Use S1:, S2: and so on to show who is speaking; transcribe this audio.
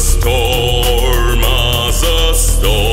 S1: storm as a storm.